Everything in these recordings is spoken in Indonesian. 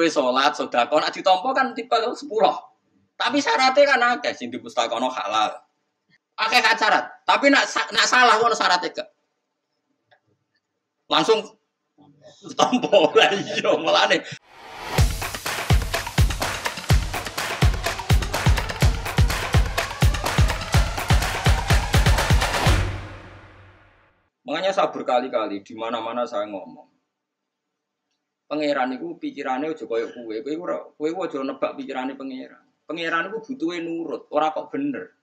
Kue sholat, sodako, nak ditompo kan tipe sepuluh. Tapi syaratnya kan akeh sing di pustakono halal. Akeh kan syarat. Tapi nak nak salah ngono syaratnya ke. Langsung tompo lah iya melane. Makanya saya berkali-kali di mana-mana saya ngomong. Pangeran itu pikirannya aja koyo kue, kue ora kue aja nebak pikirannya pangeran. Pangeran itu butuhnya nurut, ora kok bener.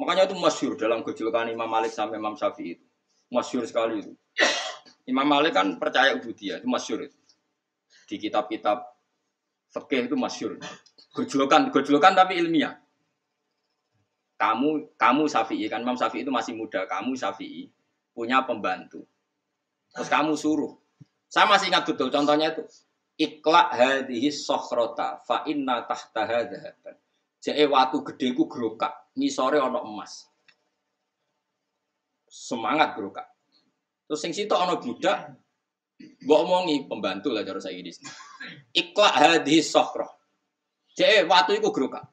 Makanya itu masyur dalam gejolakan Imam Malik sampai Imam Syafi'i itu. Masyur sekali itu. Imam Malik kan percaya ubudiyah, itu masyur itu. Di kitab-kitab fikih itu masyur. Gejolokan, gejolokan tapi ilmiah. Kamu, kamu Syafi'i kan Imam Syafi'i itu masih muda, kamu Syafi'i punya pembantu. Terus kamu suruh. Saya masih ingat betul contohnya itu. Ikla hadhihi sokhrota fa inna tahtaha dhahaban. Jadi watu gede ku gerokak, ngisore ono emas. Semangat gerokak. Terus sing situ ono budak, mbok omongi pembantu lah cara saya ini. Ikla hadhihi sokhro. Jadi watu iku gerokak.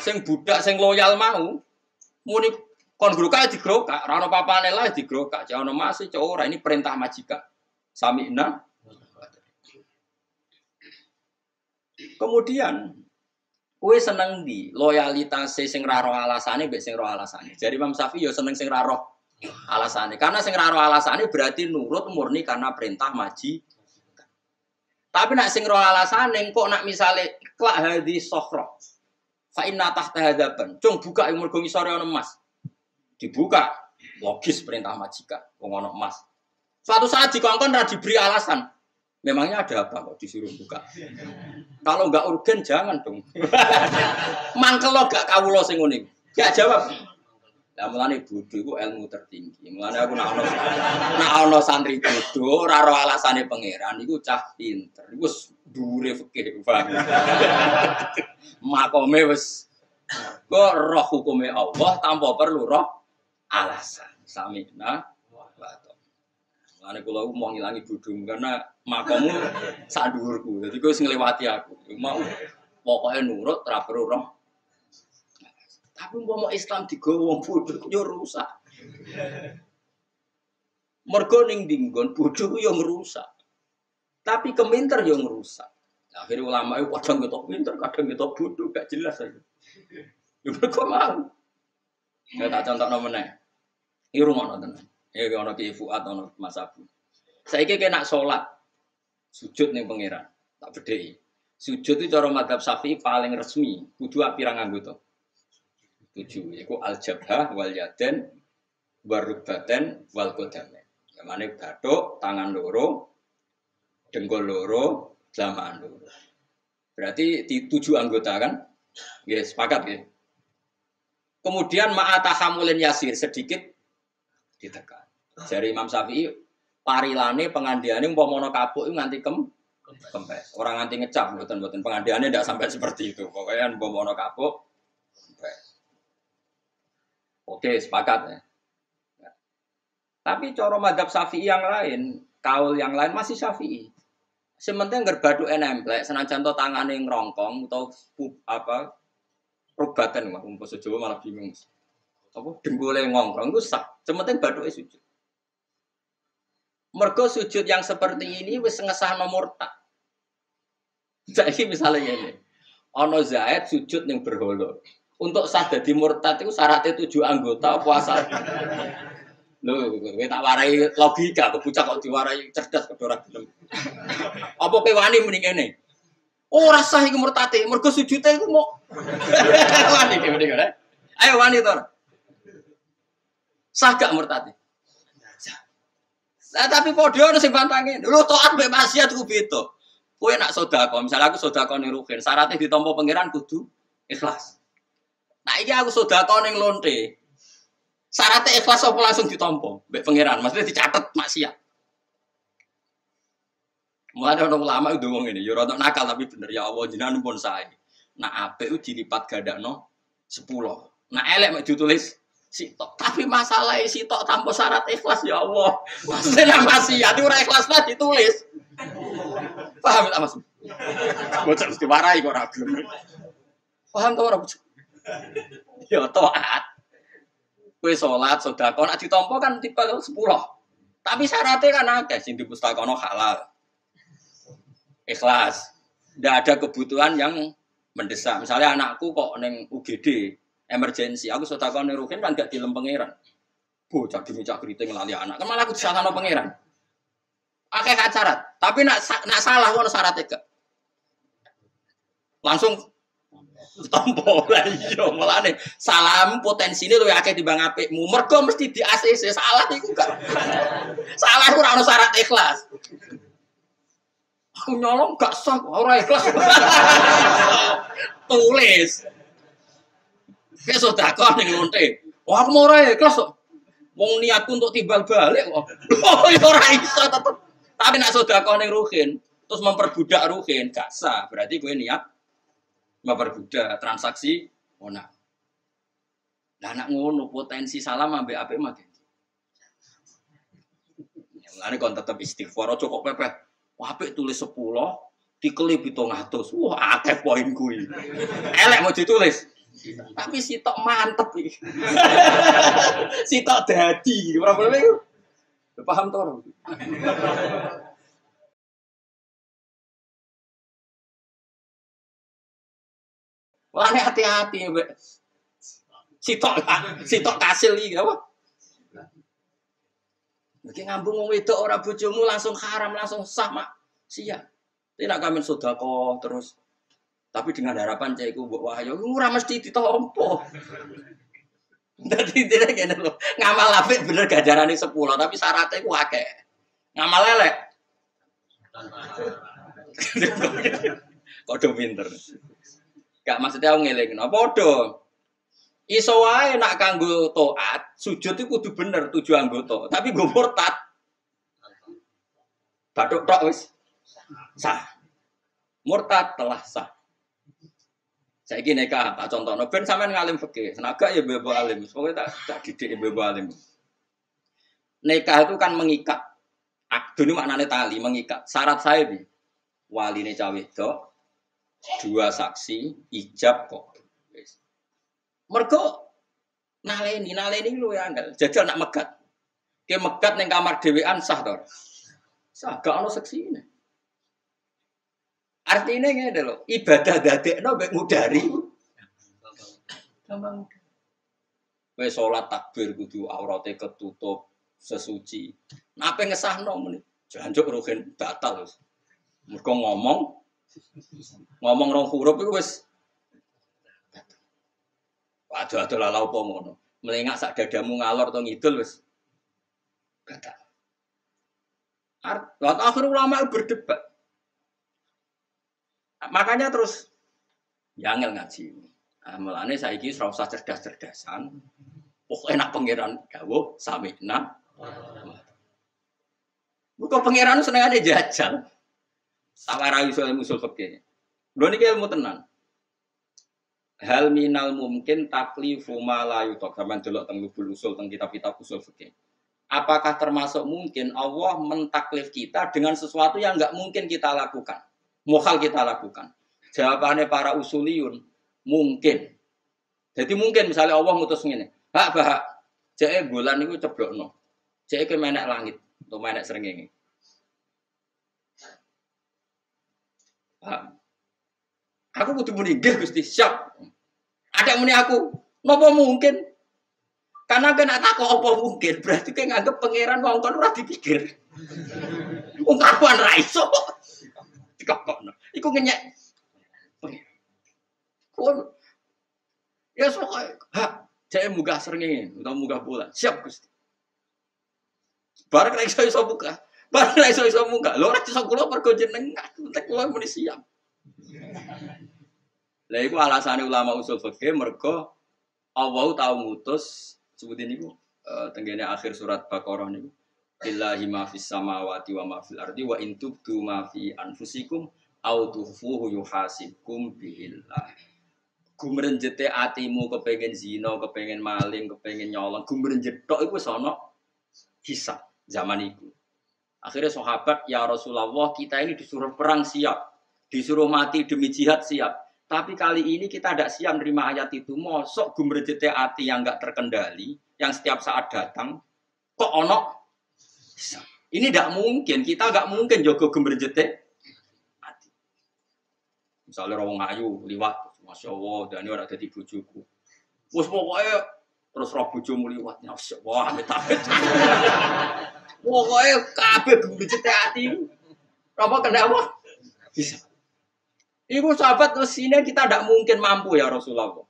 Sing budak sing loyal mau muni kon gerokak digerokak, ora ono papane lah digerokak. Jangan ono masih ora ini perintah majikan. Sami'na Kemudian kue seneng di loyalitas sing raro alasane mbek sing roh alasane. Jadi Imam Syafi'i yo seneng sing raro alasane. Karena sing raro alasane berarti nurut murni karena perintah maji. Tapi nak sing roh alasane kok nak misale klak hadi sokhro. Fa inna tahta. Cung buka yang mergo ono emas. Dibuka. Logis perintah majikan. Wong ono emas. Suatu saat dikongkon ra diberi alasan. Memangnya ada apa kok disuruh buka? Kalau nggak urgen jangan dong. Mangkel lo gak kawulo sing ngene. Gak jawab. Lah mulane bodho iku ilmu tertinggi. Mulane aku nak ono nak ono santri bodho ora ro alasane pangeran iku cah pinter. Iku wis dhuwure fikih paham. Makome wis kok roh hukume Allah tanpa perlu roh alasan. Samina wa ta'ala. Mulane kula mau ngilangi budung karena dhuwurku. Dadi kowe sing ngliwati aku. Mau pokoknya nurut ra perlu roh. Tapi umpama Islam digawa wong bodho yo rusak. Mergo ning dinggon bodho ku yo ngrusak. Tapi keminter yo ngrusak. Akhirnya ulama itu kadang kita pinter, kadang kita bodoh, gak jelas aja. Ya mereka mau. Ya tak contoh nomornya. Ini rumah nonton. Ya ono ki Fuad ono Mas Abu. Saiki kena sholat sujud ning pangeran. Tak bedheki. Sujud itu cara madhab Syafi'i paling resmi, kudu pirang anggota. Tujuh, yaiku al jabhah wal yaden warubaten wal qadamen. Ya mane tangan loro, dengkul loro, jamaah loro. Berarti di tujuh anggota kan? Yes, sepakat ya. Kemudian ma'atahamulin yasir sedikit ditekan. Dari Imam Syafi'i parilane pengandiane umpama kapuk itu nganti kem kempes. Orang nganti ngecap mboten pengandiane tidak sampai seperti itu. Pokoknya umpama kapuk kempes. Oke, sepakat ya. Tapi coro madhab Syafi'i yang lain, kaul yang lain masih Syafi'i. Sementing gerbadu enemplek, senajan to tangane ngrongkong atau pu- apa rubatan wah umpul sejawa malah bingung. Apa dengkule ngongkrong itu sah. Sementing baduke sujud. Mergo sujud yang seperti ini wis ngesahno murtad. Jadi misalnya ini, ono Zaid sujud yang berholo. Untuk sah dadi murtad itu syaratnya tujuh anggota puasa. Lho, kowe tak warai logika, kok bocah kok diwarai cerdas kok ora gelem. Apa kowe wani mending ngene? Oh, rasa iku murtate, mergo sujude iku mau wani iki mending ngene. Ayo wani to. ora? Sah gak murtate? Nah, tapi podo sing pantange. Lho taat mbek maksiat ku beda. Kowe nak sedekah, misalnya aku sedekah ning rugen, syaratnya ditampa pangeran kudu ikhlas. Nah, iki aku sedekah ning lonte. Syaratnya ikhlas apa langsung ditampa mbek pangeran? Maksudnya dicatat maksiat. Mulai ada ulama itu ngomong ini, ya rada nakal tapi bener ya Allah jenengan pun saya. Nah apik dilipat gadakno 10. Nah elek mek ditulis sitok. Tapi masalah sitok tanpa syarat ikhlas ya Allah. Maksudnya masih ya ora ikhlas lah ditulis. Paham tak Mas? Bocah mesti marahi kok gelem. Paham ta ora? Ya taat. Kowe salat, sedekah, nek ditampa kan tipe 10. Tapi syaratnya kan akeh sing dipustakono halal. Ikhlas. Tidak ada kebutuhan yang mendesak. Misalnya anakku kok neng UGD, emergensi. Aku sudah tahu nerukin kan gak dilem pangeran. Bocah dimicak keriting lali anak. Kan malah aku disalahno pangeran. Akeh kan syarat. Tapi nak nak salah ngono syaratnya ke. Langsung tompo lah iya nih salam potensi ini luwih akeh timbang apikmu mergo mesti di ACC salah iku salah ora ono syarat ikhlas aku nyolong gak sah ora ikhlas tulis Kayak kau nih lonte. Wah aku mau rai kelas kok. Niatku untuk timbal balik kok. Oh itu ya rai iso tetep. Tapi nak kau nih ruhin, terus memperbudak ruhin, gak sah. Berarti gue niat memperbudak transaksi ona. Nah anak ngono potensi salam ambek apik mati. Mulane kon tetep istighfar aja kok pepeh. Tulis 10 dikelip 700. Wah akeh poin kuwi. Elek mau ditulis. Tapi si tok mantep iki. si tok dadi, probleme iku. Paham to ora? Wah, hati-hati, Mbak. Sitok sitok kasil iki apa? Mungkin ngambung wong wedok ora bojomu langsung haram, langsung sah mak. Sia. Tidak kami kok terus tapi dengan harapan cek mbok wahyu ora mesti ditompo. Dadi dene kene lho. Ngamal apik bener gajarane 10 tapi syaratnya iku akeh. Ngamal elek. Kode pinter. Gak maksudnya aku ngeling. Apa padha? Iso wae nak kanggo taat, sujud itu kudu bener tujuh anggota, tapi gue murtad. Batuk tok wis. Sah. Murtad telah sah. Saya gini kak, tak contoh. No, ben sampean ngalim fikih, senaga ya bebo alim. Pokoknya tak tak didik ya bebo alim. Nikah itu kan mengikat. Akdu ini maknanya tali, mengikat. Syarat saya bi, wali ini itu, dua saksi, ijab kok. Mergo naleni, naleni lu ya angel. Jajal nak megat. Ke megat neng kamar dewean sah tor. Sah, gak ono seksi ini. Artinya ngene lho, ibadah dadekno mek ngudari. Gampang. Kowe salat takbir kudu aurate ketutup, sesuci. Napa ngesahno meni? Janjuk rugen batal wis. Mergo ngomong ngomong rong huruf iku wis Waduh aduh lalau apa ngono. Melengak sak dadamu ngalor to ngidul wis batal. Art, akhir ulama berdebat. Makanya terus ya ngaji. Nah, melane saiki ora usah cerdas-cerdasan. Oh enak pangeran gawo samina. Bukan pangeran ada jajal. Sawara soal musul fikih. Lho niki ilmu tenan. Hal minal mungkin taklifu ma la yutok. Sampeyan delok teng lubul usul teng kitab-kitab usul fikih. Apakah termasuk mungkin Allah mentaklif kita dengan sesuatu yang nggak mungkin kita lakukan? Mukhal kita lakukan. Jawabannya para usuliun mungkin. Jadi mungkin misalnya Allah ngutus ngene, hak bahak, bulan itu no, cek ke menek langit, atau menek ini. Paham? Aku butuh muni Gusti, siap. Ada muni aku, nopo mungkin? Karena kena takut apa mungkin, berarti kayak nganggep pangeran wong kon ora dipikir. Wong kapan ra iso dikokokno. Iku ngenyek. Kon ya sok ha cek munggah srengenge utawa munggah bulan. Siap Gusti. Bareng nek iso iso buka. Bareng nek iso iso munggah. Lho ora iso kula mergo jenengan. Entek kula muni siap. Lah iku alasane ulama usul fikih mergo Allah tahu ngutus sebutin niku uh, tenggene akhir surat Baqarah niku Billahi ma fis samawati wa ma fil ardi wa in tubdu ma fi anfusikum au tukhfuhu yuhasibkum billah. gumrenjete atimu kepengen zina, kepengen maling, kepengen nyolong, gumrenjet tok iku wis ana hisab zaman itu. Akhirnya sahabat, ya Rasulullah, kita ini disuruh perang siap, disuruh mati demi jihad siap. Tapi kali ini kita tidak siap menerima ayat itu. Mosok gumrejete hati yang nggak terkendali, yang setiap saat datang, kok Ini tidak mungkin. Kita nggak mungkin jogo hati. Misalnya rawong ayu liwat, masya Allah, dan ini orang jadi bujuku. Wes pokoknya terus roh bojomu liwat, masya Allah, amit amit. Pokoknya kabeh gumrejete hati. Apa kena apa? Bisa. Ibu sahabat terus ini kita tidak mungkin mampu ya Rasulullah.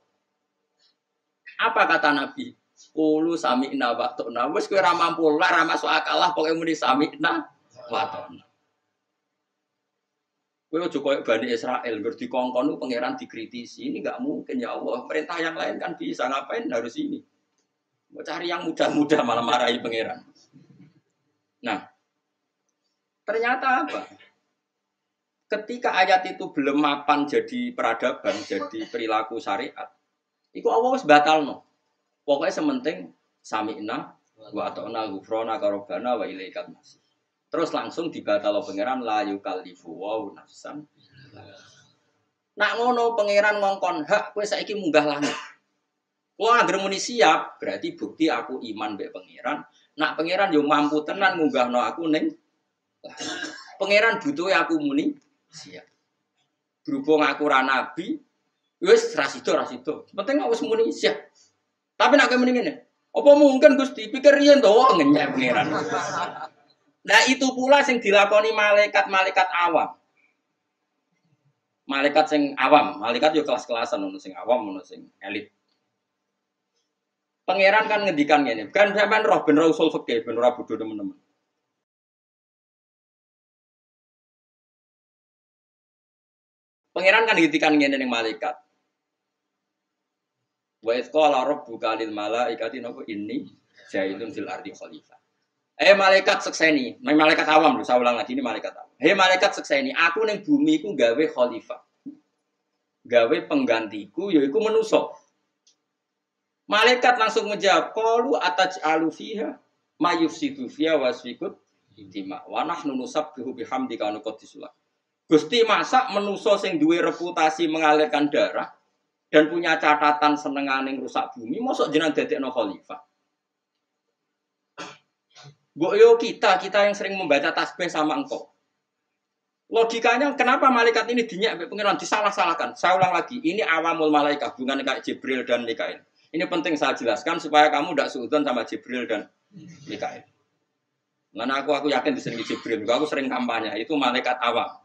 Apa kata Nabi? Kulu sami'na wa ta'na. Wes kowe ora mampu lah ora masuk akal lah pokoke muni sami'na wa ta'na. Kowe aja koyo Bani Israel ngur dikongkon pangeran dikritisi. Ini nggak mungkin ya Allah. Perintah yang lain kan bisa ngapain harus ini. Mau cari yang mudah-mudah malah marahi pangeran. Nah, ternyata apa? Ketika ayat itu belum mapan jadi peradaban, jadi perilaku syariat, itu Allah wis batalno. Pokoknya sementing sami'na wa ata'na ghufrana karobana wa ilaikat masih. Terus langsung dibatalo pangeran la yukallifu wa nafsan. Nak ngono pangeran ngongkon hak kowe saiki munggah langit. Wah, anggere muni siap, berarti bukti aku iman mbek pangeran. Nak pangeran yo mampu tenan ngunggahno aku ning Pangeran butuh aku muni siap. Berhubung aku ra nabi, wis ra sida ra. Penting aku wis muni siap. Tapi nak muni ngene, apa mungkin Gusti pikir yen to ngenyek pangeran. Nah itu pula sing dilakoni malaikat-malaikat awam. Malaikat sing awam, malaikat yo kelas-kelasan ono sing awam ono sing elit. Pangeran kan ngendikan ngene, kan sampean roh ben usul fikih ben ora bodho teman-teman. Pangeran kan ngendikan ngene ning malaikat. Wa idh qala rabbuka lil malaikati napa inni jailun fil ardi khalifah. Eh malaikat sekseni, malaikat awam lho, saya ulang lagi ini malaikat awam. Hei malaikat sekseni, aku ning bumi iku gawe khalifah. Gawe penggantiku yaiku menuso. Malaikat langsung menjawab, "Qalu ataj'alu fiha ma yufsidu fiha wasfikut intima wa nahnu nusabbihu bihamdika wa nuqaddisu lak." Gusti masa menuso sing duwe reputasi mengalirkan darah dan punya catatan senengane rusak bumi, mosok jenengan dadekno khalifah. Mbok yo kita, kita yang sering membaca tasbih sama engkau. Logikanya kenapa malaikat ini dinyak pengiran disalah-salahkan? Saya ulang lagi, ini awamul malaikat, bukan kayak Jibril dan Mikail. Ini penting saya jelaskan supaya kamu tidak suudon sama Jibril dan Mikail. Karena aku aku yakin di sini Jibril, aku sering kampanye, itu malaikat awam.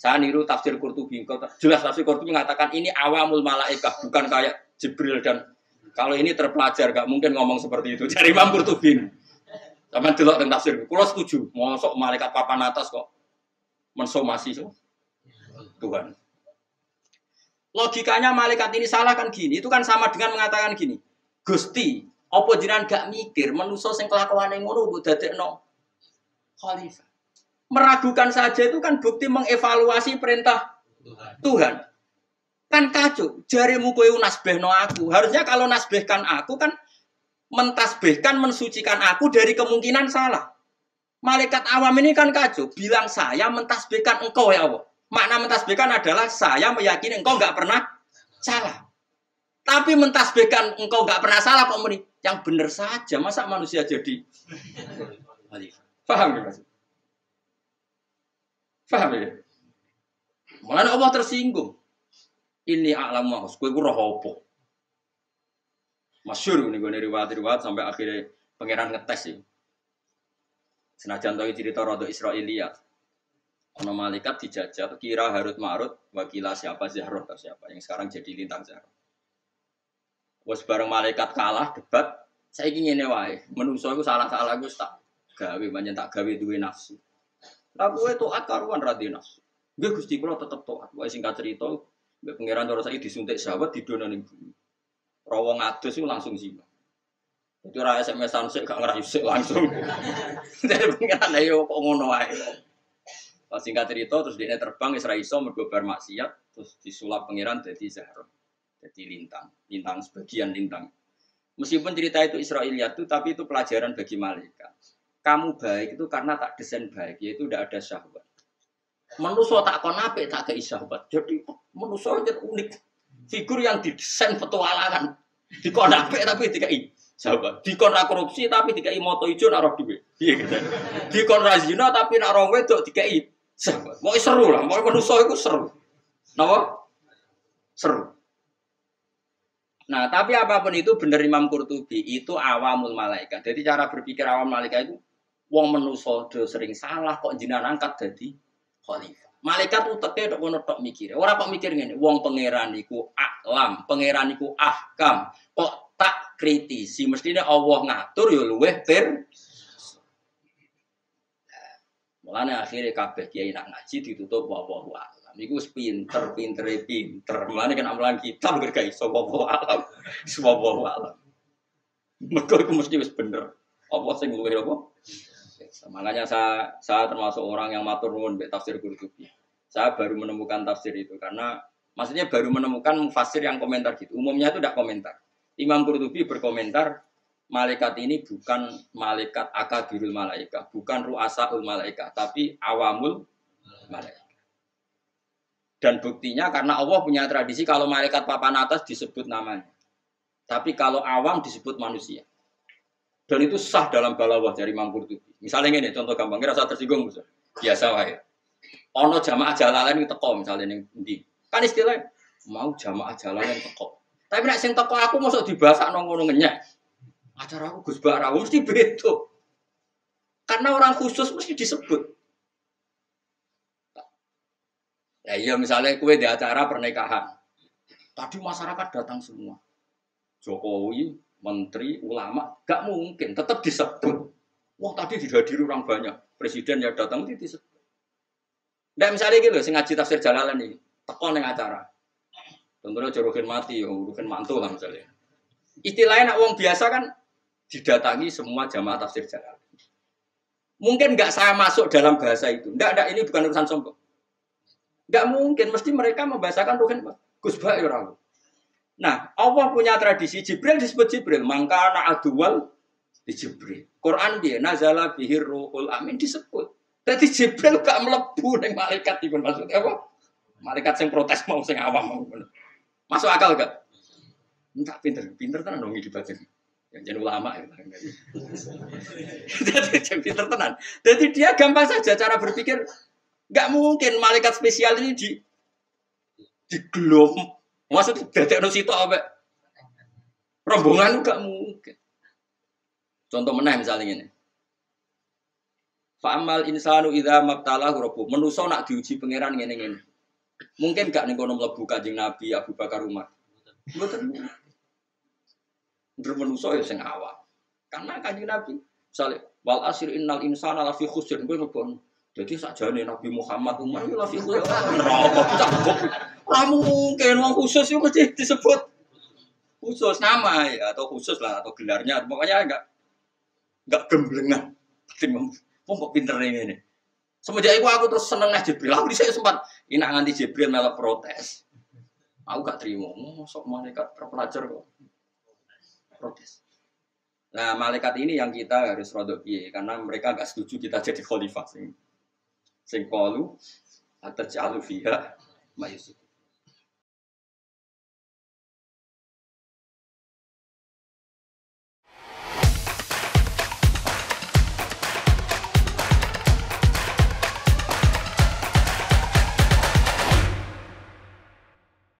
Saya niru tafsir Qurtubi. Jelas tafsir Qurtubi mengatakan ini awamul malaikat, bukan kayak Jibril dan kalau ini terpelajar, gak mungkin ngomong seperti itu. Cari Imam Qurtubi. Sama delok tentang tafsir. Kulo setuju. Mosok malaikat papan atas kok mensomasi so. Tuhan. Logikanya malaikat ini salah kan gini. Itu kan sama dengan mengatakan gini. Gusti, apa jiran gak mikir menuso sing kelakuane ngono mbok dadekno khalifah. Meragukan saja itu kan bukti mengevaluasi perintah Tuhan. Tuhan. Kan kacau, jarimu kowe nasbehno aku. Harusnya kalau nasbehkan aku kan mentasbihkan, mensucikan aku dari kemungkinan salah. Malaikat awam ini kan kacau, bilang saya mentasbihkan engkau ya Allah. Makna mentasbihkan adalah saya meyakini engkau nggak pernah salah. Tapi mentasbihkan engkau nggak pernah salah kok meni. Yang benar saja, masa manusia jadi Paham ya? Paham ya? Mana Allah tersinggung. Ini alam mahus, kue roh apa? Masyur ini gue riwayat-riwayat sampai akhirnya pangeran ngetes sih. Senajan tahu cerita rodo Israeliat. Ono malaikat dijajah, kira Harut Marut, wakilah siapa Zahroh atau siapa yang sekarang jadi lintang Zahroh. Was bareng malaikat kalah debat, saya ingin ini wae. Menungso aku salah-salah gue tak gawe, banyak tak gawe duwe nafsu. Lah gue taat karuan radi nafsu. Gue gusti kulo tetep taat. Wae singkat cerita, gue pangeran terus saya disuntik sahabat di dona ning bumi. Rawa ngatus itu langsung zina. Itu ora SMS-an sik gak ngerayu sik langsung. Dari pengiran ayo kok ngono wae. Pas singkat cerita terus dia terbang Isra iso mergo bar maksiat terus disulap pangeran dadi Zahra. Jadi lintang, lintang sebagian lintang. Meskipun cerita itu Israiliyat itu, tapi itu pelajaran bagi malaikat. Kamu baik itu karena tak desain baik, yaitu tidak ada syahwat. Menuso tak kon apik tak kei syahwat. Jadi menuso itu unik. Figur yang didesain petualangan. Dikon apik tapi dikai syahwat. Dikon korupsi tapi dikai moto ijo roh dhewe. Piye gitu. Dikon ra zina tapi nak roh wedok dikai syahwat. Mau seru lah, mau menuso itu seru. Napa? Seru. Nah, tapi apa pun itu benar Imam Qurtubi itu awamul malaikat. Jadi cara berpikir awam malaikat itu wong menuso do sering salah kok jinan angkat jadi khalifah. Malaikat uteke tok ngono tok mikir. Ora kok mikir ngene, wong pangeran iku alam, pangeran iku ahkam. Kok tak kritisi mestine Allah ngatur ya luweh per Mulane akhirnya kabeh kiai nak ngaji ditutup wa wa alam. Iku pinter, pintere pinter. Mulane kan amalan kita gak iso wa wa alam. Wa wa alam. Mergo iku mesti wis bener. Apa sing luwih apa? Makanya saya saya termasuk orang yang matur nuwun tafsir Qurtubi. Saya baru menemukan tafsir itu karena maksudnya baru menemukan fasir yang komentar gitu. Umumnya itu tidak komentar. Imam Qurtubi berkomentar malaikat ini bukan malaikat akabirul malaikat, bukan ruasaul malaikat, tapi awamul malaikat. Dan buktinya karena Allah punya tradisi kalau malaikat papan atas disebut namanya. Tapi kalau awam disebut manusia. Dan itu sah dalam balawah dari Imam Qurtubi. Misalnya ini contoh gampang, rasa tersinggung bisa. Biasa wae. Ono jamaah jalalan itu teko misalnya ini di. Kan istilahnya mau jamaah jalalan teko. Tapi nek sing teko aku masuk dibahas nang ngono ngenyek. Acara aku Gus Bara mesti beda. Karena orang khusus mesti disebut. Ya iya misalnya kue di acara pernikahan. Tadi masyarakat datang semua. Jokowi, menteri, ulama, gak mungkin, tetap disebut. Wah tadi dihadiri orang banyak, presiden yang datang itu disebut. Nah misalnya gitu, sing ngaji tafsir jalalan nih, tekon yang acara. Tentunya jodohin mati, jodohin mantu lah misalnya. Istilahnya nak uang biasa kan didatangi semua jamaah tafsir jalalan. Mungkin nggak saya masuk dalam bahasa itu. Nggak, nggak, ini bukan urusan sombong. Nggak mungkin, mesti mereka membahasakan ruhin Gus Bayu Nah, Allah punya tradisi Jibril disebut Jibril, maka anak adual di Jibril. Quran dia nazala bihir ruhul amin disebut. Jadi Jibril gak melebu nih malaikat itu maksudnya apa? Malaikat yang protes mau sing awam mau. Masuk akal gak? Enggak pinter, pinter tenan dong batin. Yang jadi ulama ya. Jadi pinter tenan. Jadi dia gampang saja cara berpikir. Gak mungkin malaikat spesial ini di di gelom Maksud dadek no situ apa? Rombongan gak mungkin. Contoh meneh misalnya ini. Fa'amal insanu idza mabtalahu rabbuh. Menusa nak diuji pangeran ngene ngene. Mungkin gak ning kono mlebu Kanjeng Nabi Abu Bakar Umar. Ndur menusa ya sing awam. Karena Kanjeng Nabi misalnya wal asir innal insana lafi khusr kowe ngebon. Jadi sakjane Nabi Muhammad Umar ya lafi khusr. Neraka kamu mungkin wong khusus itu mesti disebut khusus nama ya atau khusus lah atau gelarnya pokoknya enggak enggak gemblengan. Wong kok pinter ini nih. Semenjak itu aku terus seneng aja Jibril. Aku di sini sempat ini nganti Jibril malah protes. Aku gak terima. Sok malaikat terpelajar kok. Protes. Nah, malaikat ini yang kita harus rodok karena mereka gak setuju kita jadi khalifah sing sing kalu atau jalu fiha mayusik.